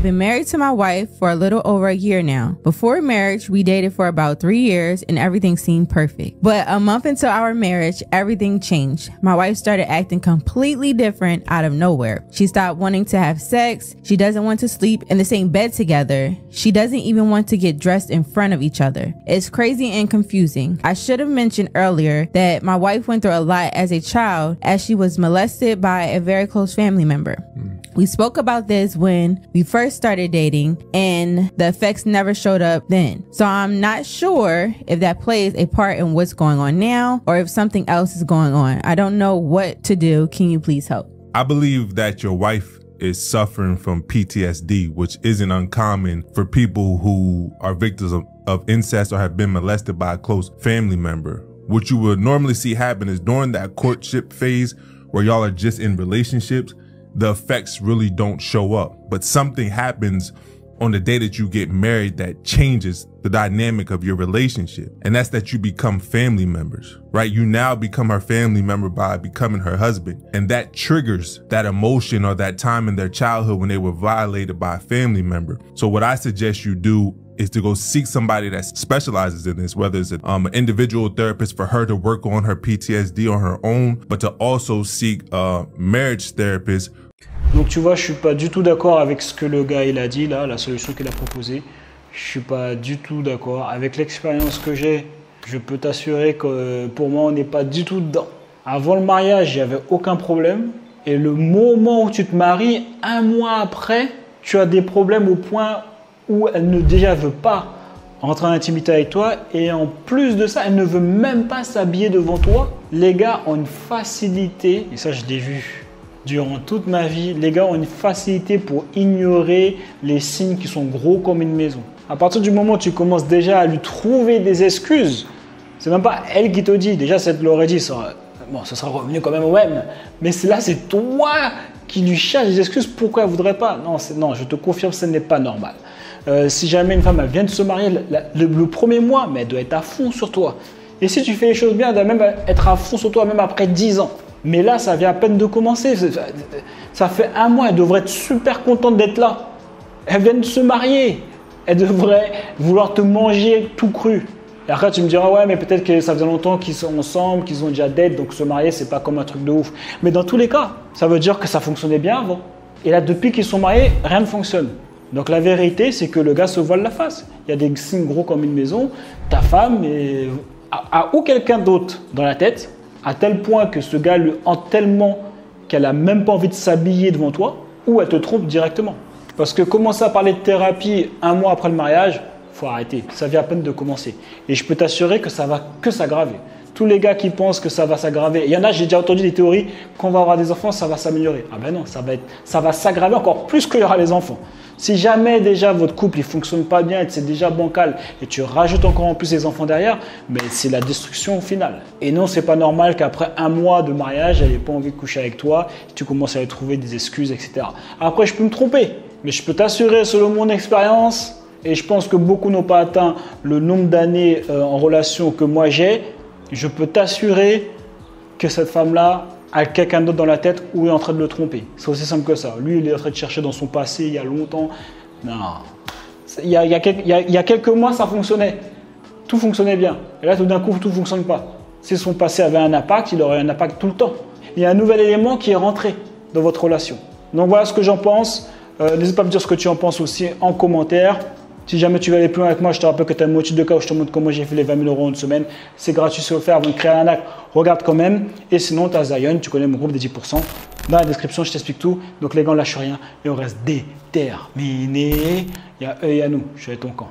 I've been married to my wife for a little over a year now. Before marriage, we dated for about three years and everything seemed perfect. But a month into our marriage, everything changed. My wife started acting completely different out of nowhere. She stopped wanting to have sex. She doesn't want to sleep in the same bed together. She doesn't even want to get dressed in front of each other. It's crazy and confusing. I should have mentioned earlier that my wife went through a lot as a child as she was molested by a very close family member. Hmm. We spoke about this when we first started dating, and the effects never showed up then. So I'm not sure if that plays a part in what's going on now or if something else is going on. I don't know what to do. Can you please help? I believe that your wife is suffering from PTSD, which isn't uncommon for people who are victims of, of incest or have been molested by a close family member. What you would normally see happen is during that courtship phase where y'all are just in relationships, the effects really don't show up. But something happens on the day that you get married that changes the dynamic of your relationship. And that's that you become family members, right? You now become her family member by becoming her husband. And that triggers that emotion or that time in their childhood when they were violated by a family member. So what I suggest you do is to go seek somebody that specializes in this, whether it's um, an individual therapist for her to work on her PTSD on her own, but to also seek a marriage therapist. Donc tu vois, je suis pas du tout d'accord avec ce que le gars il a dit là, la solution qu'il a proposée. Je suis pas du tout d'accord. Avec l'expérience que j'ai, je peux t'assurer que pour moi on n'est pas du tout dedans. Avant le mariage, il n'y avait aucun problème. Et le moment où tu te maries, un mois après, tu as des problèmes au point où elle ne déjà veut pas rentrer en intimité avec toi et en plus de ça, elle ne veut même pas s'habiller devant toi. Les gars ont une facilité, et ça je l'ai vu durant toute ma vie, les gars ont une facilité pour ignorer les signes qui sont gros comme une maison. À partir du moment où tu commences déjà à lui trouver des excuses, c'est même pas elle qui te dit, déjà elle te l'aurait dit, ça, bon, ça sera revenu quand même au même, mais là c'est toi qui lui cherche des excuses pourquoi elle voudrait pas? Non, non, je te confirme, ce n'est pas normal. Euh, si jamais une femme vient de se marier le, premier mois, elle doit être à fond sur toi. Et si tu fais les choses bien, elle doit même être à fond sur toi, même après 10 ans. Mais là, ça vient à peine de commencer. Ça fait un mois, elle devrait être super contente d'être là. Elle vient de se marier. Elle devrait vouloir te manger tout cru. Et après, tu me diras, ouais, mais peut-être que ça faisait longtemps qu'ils sont ensemble, qu'ils ont déjà date, donc se marier, c'est pas comme un truc de ouf. Mais dans tous les cas, ça veut dire que ça fonctionnait bien avant. Et là, depuis qu'ils sont mariés, rien ne fonctionne. Donc la vérité, c'est que le gars se voile la face. Il y a des signes gros comme une maison. Ta femme a, ou quelqu'un d'autre dans la tête, à tel point que ce gars lui hante tellement qu'elle a même pas envie de s'habiller devant toi, ou elle te trompe directement. Parce que commencer à parler de thérapie un mois après le mariage, faut arrêter. Ça vient à peine de commencer. Et je peux t'assurer que ça va que s'aggraver. Tous les gars qui pensent que ça va s'aggraver, il y en a, j'ai déjà entendu des théories, qu'on va avoir des enfants, ça va s'améliorer. Ah ben non, ça va, ça va s'aggraver encore plus qu'il y aura les enfants. Si jamais déjà votre couple ne fonctionne pas bien, c'est déjà bancal et tu rajoutes encore en plus les enfants derrière, mais c'est la destruction au final. Et non, c'est pas normal qu'après un mois de mariage, elle n'ait pas envie de coucher avec toi, tu commences à lui trouver des excuses, etc. Après, je peux me tromper, mais je peux t'assurer, selon mon expérience, et je pense que beaucoup n'ont pas atteint le nombre d'années euh, en relation que moi j'ai, je peux t'assurer que cette femme-là, à quelqu'un d'autre dans la tête ou est en train de le tromper. C'est aussi simple que ça. Lui, il est en train de chercher dans son passé il y a longtemps. Non. Il y a, il y a, quelques, il y a quelques mois, ça fonctionnait. Tout fonctionnait bien. Et là, tout d'un coup, tout ne fonctionne pas. Si son passé avait un impact, il aurait un impact tout le temps. Il y a un nouvel élément qui est rentré dans votre relation. Donc voilà ce que j'en pense. Euh, n'hésite pas à me dire ce que tu en penses aussi en commentaire. Si jamais tu veux aller plus loin avec moi, je te rappelle que tu as un motif de cas où je te montre comment j'ai fait les 20 000 euros en une semaine. C'est gratuit, c'est offert avant de créer un acte. Regarde quand même. Et sinon, tu as Zion, tu connais mon groupe des 10%. Dans la description, je t'explique tout. Donc les gars, on lâche rien et on reste déterminé. Il y a eux et a nous. Je suis ton camp.